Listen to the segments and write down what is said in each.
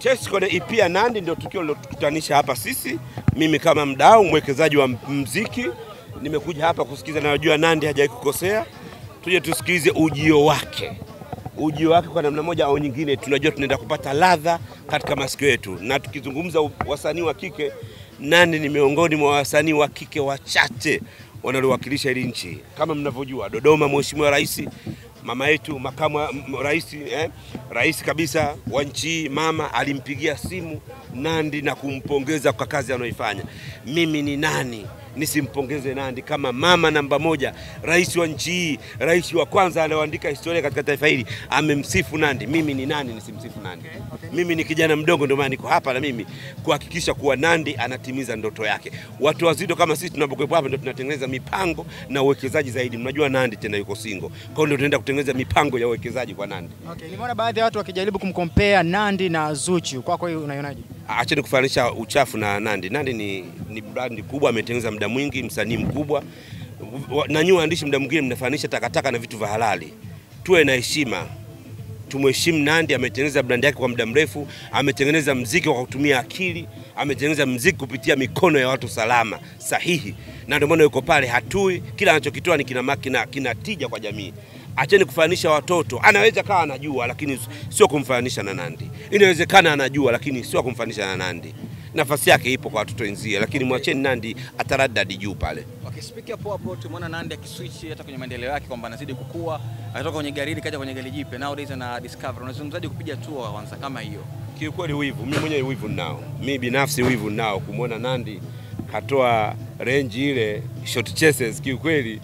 Test kwenye EP ya Nandi ndio tukio lilotukutanisha hapa sisi. Mimi kama mdau mwekezaji wa mziki nimekuja hapa kusikiza, na najua Nandi hajawahi kukosea. Tuje tusikilize ujio wake, ujio wake kwa namna moja au nyingine, tunajua tunaenda kupata ladha katika masikio yetu. Na tukizungumza wasanii wa kike, Nandi ni miongoni mwa wasanii wa kike wachache wanalowakilisha hili nchi. Kama mnavyojua, Dodoma, Mheshimiwa Rais mama yetu makamu rais eh, rais kabisa wa nchi mama alimpigia simu Nandi na kumpongeza kwa kazi anayoifanya. Mimi ni nani nisimpongeze Nandi kama mama namba moja, rais wa nchi hii, rais wa kwanza anayoandika historia katika taifa hili amemsifu Nandi. Mimi ni nani nisimsifu Nandi? Okay, okay. Mimi ni kijana mdogo, ndio maana niko hapa na mimi kuhakikisha kuwa Nandi anatimiza ndoto yake. Watu wazito kama sisi tunapokuwepo hapa ndio tunatengeneza mipango na uwekezaji zaidi. Mnajua Nandi tena yuko single, kwa hiyo ndio tunaenda kutengeneza mipango ya uwekezaji kwa Nandi. Okay, nimeona baadhi ya watu wakijaribu kumkompea Nandi na Zuchu. Kwako hiyo unaionaje? Acheni kufananisha uchafu na Nandi. Nandi ni, ni brandi kubwa, ametengeneza muda mwingi, msanii mkubwa. Na nyinyi waandishi, muda mwingine mnafananisha takataka na vitu vya halali. Tuwe na heshima, tumheshimu Nandi. Ametengeneza brandi yake kwa muda mrefu, ametengeneza mziki kwa kutumia akili, ametengeneza mziki kupitia mikono ya watu salama sahihi, na ndio maana yuko pale, hatui. Kila anachokitoa ni kina, kina, kina tija kwa jamii. Acheni kufananisha watoto. Anaweza kawa anajua, lakini sio kumfananisha na Nandi. Inawezekana anajua, lakini sio kumfananisha na Nandi. Nafasi yake ipo kwa watoto wenzie, lakini mwacheni Nandi ataradadi juu pale. Okay, speak hapo hapo tumeona Nandi akiswitch hata kwenye maendeleo yake kwamba anazidi kukua, atoka kwenye gari hili kaja kwenye gari jipe. Nowadays ana discover. Unazungumzaje kupiga tour kwanza kama hiyo? Kiukweli wivu, mimi mwenyewe wivu ninao. Mimi binafsi wivu ninao kumwona Nandi katoa range ile short chases, kiukweli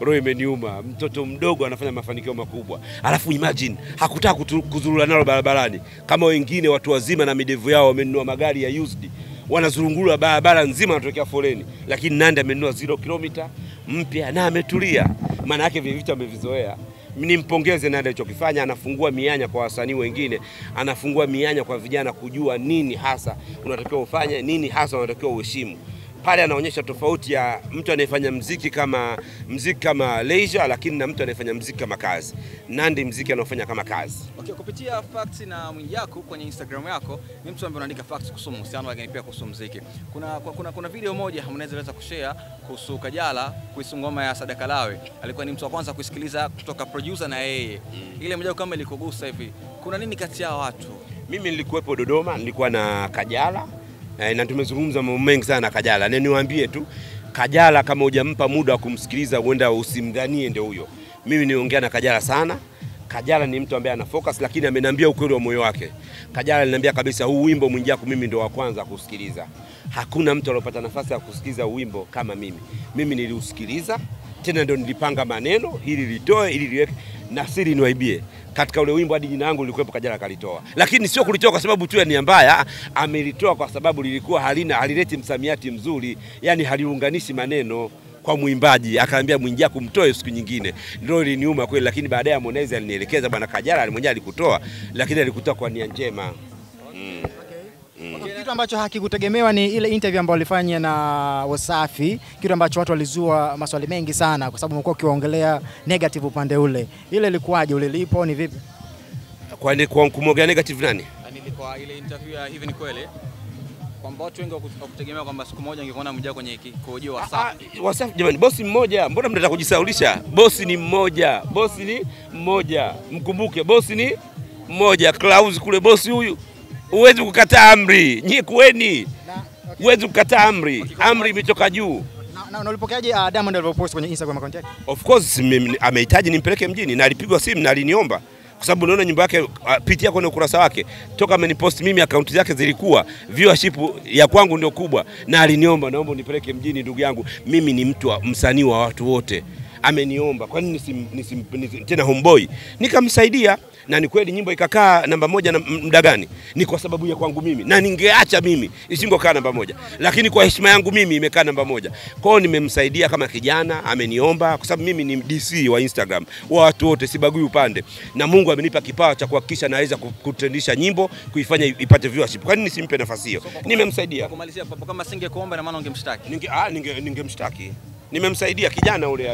roho imeniuma. Mtoto mdogo anafanya mafanikio makubwa, alafu imagine hakutaka kuzurura nalo barabarani. Kama wengine watu wazima na midevu yao wamenunua magari ya used, wanazurungula barabara nzima, wanatokea foleni, lakini Nandi amenunua zero kilomita mpya na ametulia. Maana yake vile vitu amevizoea. Nimpongeze Nandi alichokifanya, anafungua mianya kwa wasanii wengine, anafungua mianya kwa vijana kujua nini hasa unatakiwa ufanye, nini hasa unatakiwa uheshimu pale anaonyesha tofauti ya mtu anayefanya mziki kama mziki kama leisure, lakini na mtu anayefanya mziki kama kazi. Nandi mziki anaofanya kama kazi. Okay, kupitia facts na Mwijaku kwenye Instagram yako ni mtu ambaye unaandika facts kuhusu mahusiano lakini pia kuhusu mziki. Kuna, kuna, kuna video moja mnaweza kushare kuhusu Kajala kuhusu ngoma ya Sadaka Lawe. Alikuwa ni mtu wa kwanza kusikiliza kutoka producer na yeye. Ile moja kama ilikugusa hivi. Kuna nini kati ya watu? Mimi nilikuwepo Dodoma, nilikuwa na Kajala e, na tumezungumza mambo mengi sana na Kajala, na niwaambie tu Kajala, kama hujampa muda wa kumsikiliza, huenda usimdhanie ndio huyo. Mimi niongea na Kajala sana. Kajala ni mtu ambaye ana focus, lakini ameniambia ukweli wa moyo wake. Kajala aliniambia kabisa, huu wimbo Mwijaku mimi ndo wa kwanza kusikiliza. Hakuna mtu aliyopata nafasi ya kusikiliza wimbo kama mimi. Mimi niliusikiliza tena, ndo nilipanga maneno ili litoe ili liweke na siri niwaibie katika ule wimbo hadi jina langu lilikuwepo, Kajala kalitoa, lakini sio kulitoa kwa sababu tu ya nia mbaya. Amelitoa kwa sababu lilikuwa halina halileti msamiati mzuri, yani haliunganishi maneno kwa mwimbaji. Akaambia Mwijaku kumtoe siku nyingine, ndio iliniuma kweli, lakini baadaye Harmonize alinielekeza, bwana Kajala mwenyewe alikutoa, lakini alikutoa kwa nia njema kitu ambacho hakikutegemewa ni ile interview ambayo alifanya na Wasafi, kitu ambacho watu walizua maswali mengi sana, kwa sababu umekuwa ukiwaongelea negative upande ule. Ile ilikuwaje? Ulilipo ni vipi? Kwa, kwa kumwongelea negative nani? Nilikuwa ile interview ya hivi ni kweli kwamba watu wengi wakutegemea kwamba siku moja ungekuona mjaa kwenye kikojo Wasafi. Wasafi jamani, bosi mmoja, mbona mnataka kujisaulisha? Bosi ni mmoja, bosi ni mmoja, mkumbuke bosi ni mmoja. Klaus kule bosi huyu huwezi kukataa amri, nyie kuweni, huwezi kukataa amri, amri imetoka juu. Na, na ulipokeaje uh, Diamond alipopost kwenye Instagram account yake? Of course amehitaji nimpeleke mjini. Na alipigwa simu na aliniomba. Kwa sababu naona nyumba yake uh, pitia kwenye ukurasa wake. Toka amenipost mimi, akaunti zake zilikuwa. Viewership ya kwangu ndio kubwa, na aliniomba, naomba unipeleke mjini ndugu yangu, mimi ni mtu wa msanii wa watu wote. Ameniomba, kwa nini nisim, nisim, nisim, tena homeboy, nikamsaidia na ni kweli nyimbo ikakaa namba moja na muda gani? Ni kwa sababu ya kwangu mimi, na ningeacha mimi isingokaa namba moja, lakini kwa heshima yangu mimi imekaa namba moja. Kwa hiyo nimemsaidia kama kijana, ameniomba kwa sababu mimi ni DC wa Instagram wa watu wote, sibagui upande, na Mungu amenipa kipawa cha kuhakikisha naweza kutendisha nyimbo, kuifanya ipate viewership. Kwa nini nisimpe nafasi hiyo? Nimemsaidia. Kumalizia papo, kama singekuomba na maana ungemshtaki. Ninge, ah, ninge, ningemshtaki. Nimemsaidia kijana ule